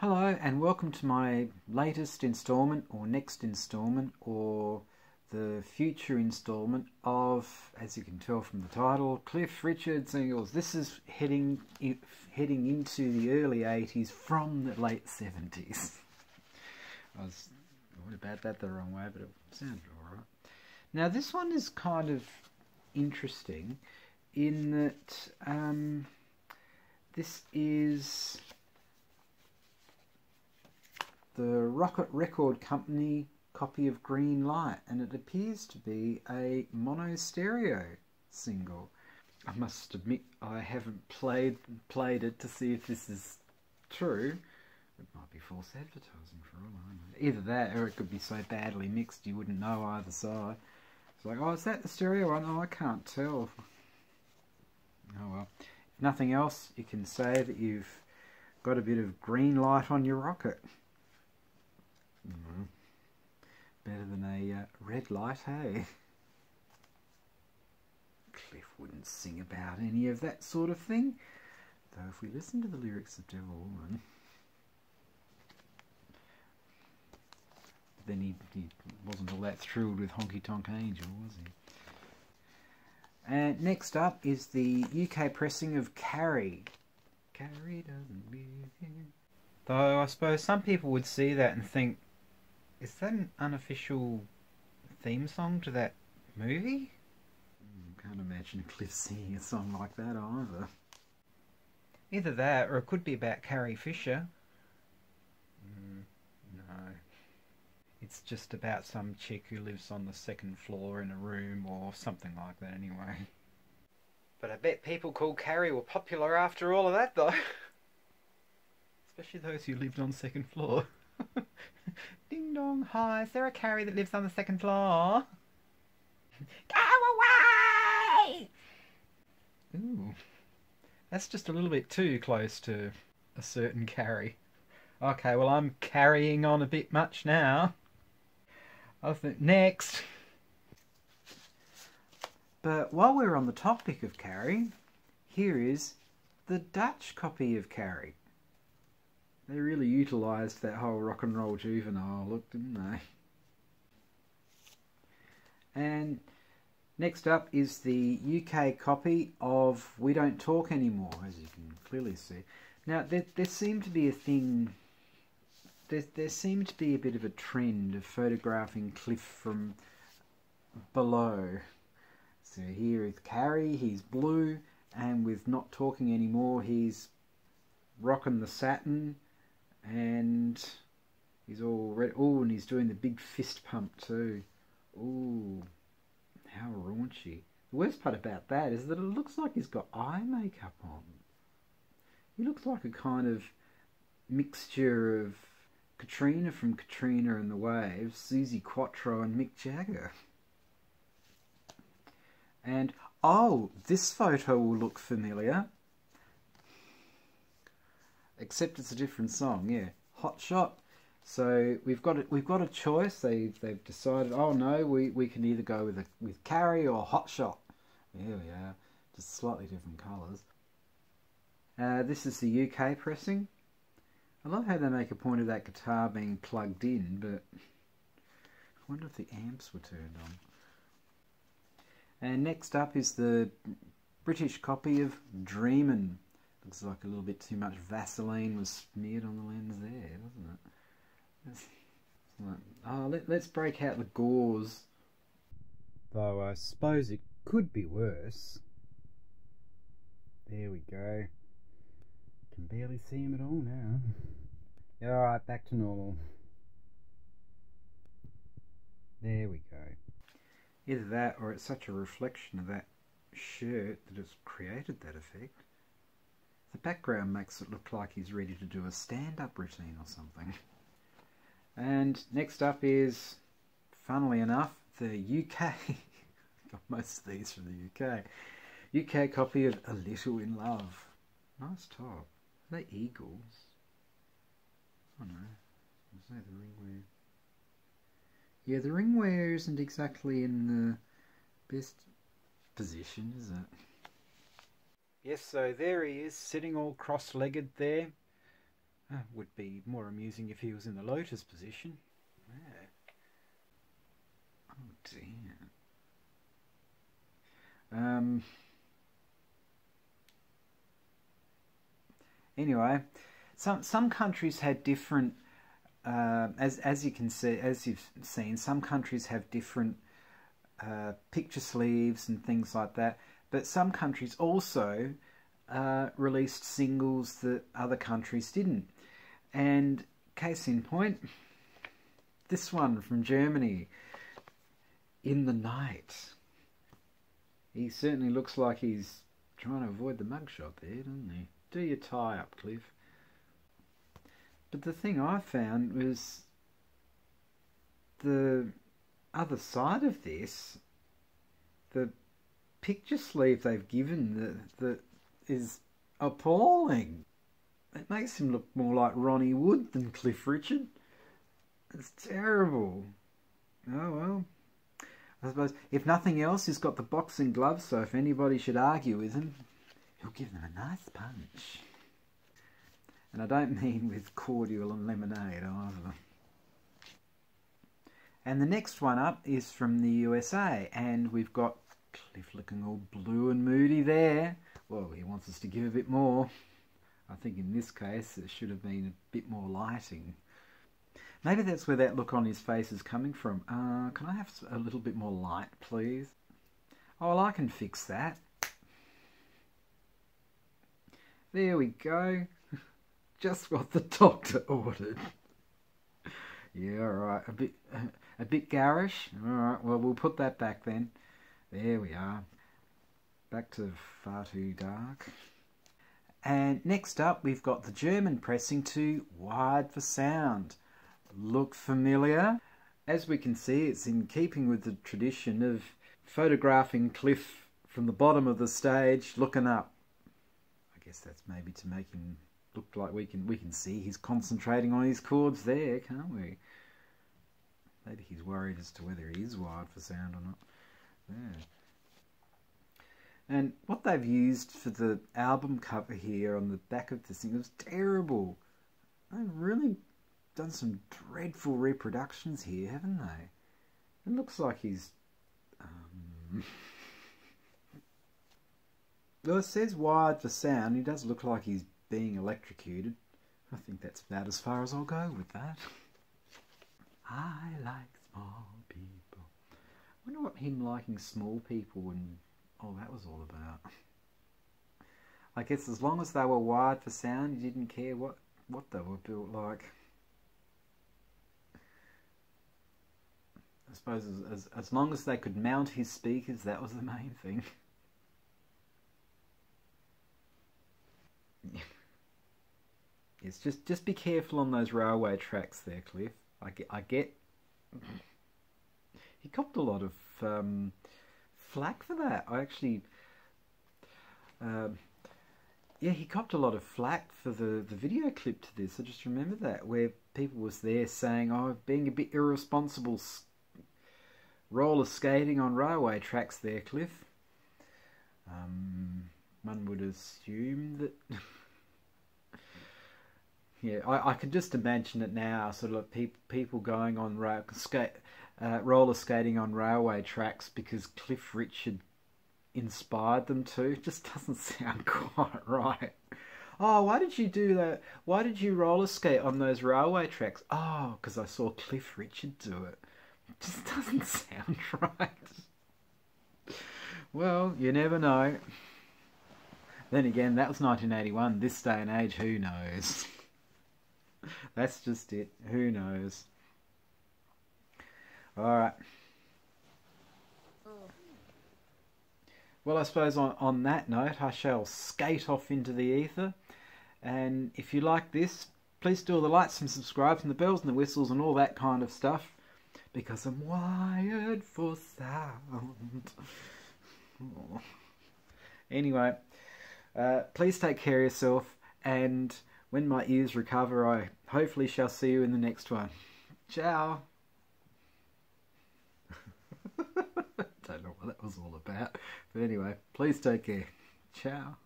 Hello and welcome to my latest installment or next installment or the future installment of, as you can tell from the title, Cliff Richard singles. This is heading heading into the early 80s from the late 70s. I was I bad that the wrong way, but it sounded alright. Now this one is kind of interesting in that um, this is the Rocket Record Company copy of Green Light, and it appears to be a mono stereo single. I must admit I haven't played played it to see if this is true. It might be false advertising for all I know. Either that, or it could be so badly mixed you wouldn't know either side. It's like, oh, is that the stereo one? Oh, I can't tell. Oh well. If nothing else, you can say that you've got a bit of green light on your rocket. Mm -hmm. Better than a uh, red light, hey? Cliff wouldn't sing about any of that sort of thing. Though if we listen to the lyrics of Devil Woman, then he, he wasn't all that thrilled with Honky Tonk Angel, was he? And next up is the UK pressing of Carrie. Carrie doesn't live here. Though I suppose some people would see that and think, is that an unofficial theme song to that movie? I can't imagine Cliff singing a song like that either. Either that, or it could be about Carrie Fisher. Mm, no. It's just about some chick who lives on the second floor in a room or something like that anyway. But I bet people called Carrie were popular after all of that though. Especially those who lived on second floor. Hi, is there a Carrie that lives on the second floor? Go away! Ooh, that's just a little bit too close to a certain Carrie. Okay, well I'm carrying on a bit much now. I think next. But while we're on the topic of Carrie, here is the Dutch copy of Carrie. They really utilised that whole rock and roll juvenile look, didn't they? And next up is the UK copy of We Don't Talk Anymore, as you can clearly see. Now, there, there seemed to be a thing, there, there seemed to be a bit of a trend of photographing Cliff from below. So here is Carrie, he's blue, and with Not Talking Anymore, he's rocking the satin and he's all red. Oh, and he's doing the big fist pump too. Ooh, how raunchy. The worst part about that is that it looks like he's got eye makeup on. He looks like a kind of mixture of Katrina from Katrina and the Waves, Suzi Quatro and Mick Jagger. And, oh, this photo will look familiar except it's a different song. Yeah, Hot Shot. So we've got a, we've got a choice. They they've decided. Oh no, we, we can either go with a, with Carrie or Hot Shot. Here we are. Just slightly different colours. Uh, this is the UK pressing. I love how they make a point of that guitar being plugged in, but I wonder if the amps were turned on. And next up is the British copy of Dreamin'. Looks like a little bit too much Vaseline was smeared on the lens there, doesn't it? It's, like, oh, let, let's break out the gauze. Though I suppose it could be worse. There we go. Can barely see him at all now. Yeah, alright, back to normal. There we go. Either that or it's such a reflection of that shirt that it's created that effect. The background makes it look like he's ready to do a stand-up routine or something. And next up is, funnily enough, the UK. Got most of these from the UK. UK copy of A Little in Love. Nice top. Are they eagles? Oh no. Is that the ringwear? Yeah, the ringwear isn't exactly in the best position, is it? Yes, so there he is, sitting all cross-legged there. Uh, would be more amusing if he was in the lotus position. Yeah. Oh dear. Um. Anyway, some some countries had different. Uh, as as you can see, as you've seen, some countries have different uh, picture sleeves and things like that. But some countries also uh, released singles that other countries didn't. And case in point, this one from Germany, In the Night. He certainly looks like he's trying to avoid the mugshot there, doesn't he? Do your tie up, Cliff. But the thing I found was the other side of this, the picture sleeve they've given that that is appalling. It makes him look more like Ronnie Wood than Cliff Richard. It's terrible. Oh well. I suppose if nothing else, he's got the boxing gloves, so if anybody should argue with him, he'll give them a nice punch. And I don't mean with cordial and lemonade either. And the next one up is from the USA, and we've got Cliff looking all blue and moody there. Well, he wants us to give a bit more. I think in this case it should have been a bit more lighting. Maybe that's where that look on his face is coming from. Uh, can I have a little bit more light, please? Oh, well, I can fix that. There we go. Just what the doctor ordered. Yeah, all right. A bit, a bit garish. All right. Well, we'll put that back then. There we are. Back to far too dark. And next up, we've got the German pressing to Wired for Sound. Look familiar? As we can see, it's in keeping with the tradition of photographing Cliff from the bottom of the stage looking up. I guess that's maybe to make him look like we can we can see he's concentrating on his chords there, can't we? Maybe he's worried as to whether he is wired for sound or not. Yeah. And what they've used for the album cover here on the back of this thing was terrible. They've really done some dreadful reproductions here, haven't they? It looks like he's. Um... well, it says wired for sound. He does look like he's being electrocuted. I think that's about as far as I'll go with that. I like small people. I wonder what him liking small people and all that was all about. I guess as long as they were wired for sound, you didn't care what, what they were built like. I suppose as, as, as long as they could mount his speakers, that was the main thing. Yes, just just be careful on those railway tracks there, Cliff. I get, I get. He copped a lot of um, flack for that. I actually, um, yeah, he copped a lot of flack for the the video clip to this. I just remember that where people was there saying, "Oh, being a bit irresponsible, roller skating on railway tracks there, Cliff." Um, one would assume that. Yeah, I, I can just imagine it now, sort of people people going on rail, skate, uh, roller skating on railway tracks because Cliff Richard inspired them to. Just doesn't sound quite right. Oh, why did you do that? Why did you roller skate on those railway tracks? Oh, because I saw Cliff Richard do it. It just doesn't sound right. Well, you never know. Then again, that was 1981. This day and age, who knows? That's just it. Who knows? Alright. Well, I suppose on, on that note, I shall skate off into the ether. And if you like this, please do all the likes and subscribes and the bells and the whistles and all that kind of stuff. Because I'm wired for sound. Anyway, uh, please take care of yourself and when my ears recover, I hopefully shall see you in the next one. Ciao. Don't know what that was all about. But anyway, please take care. Ciao.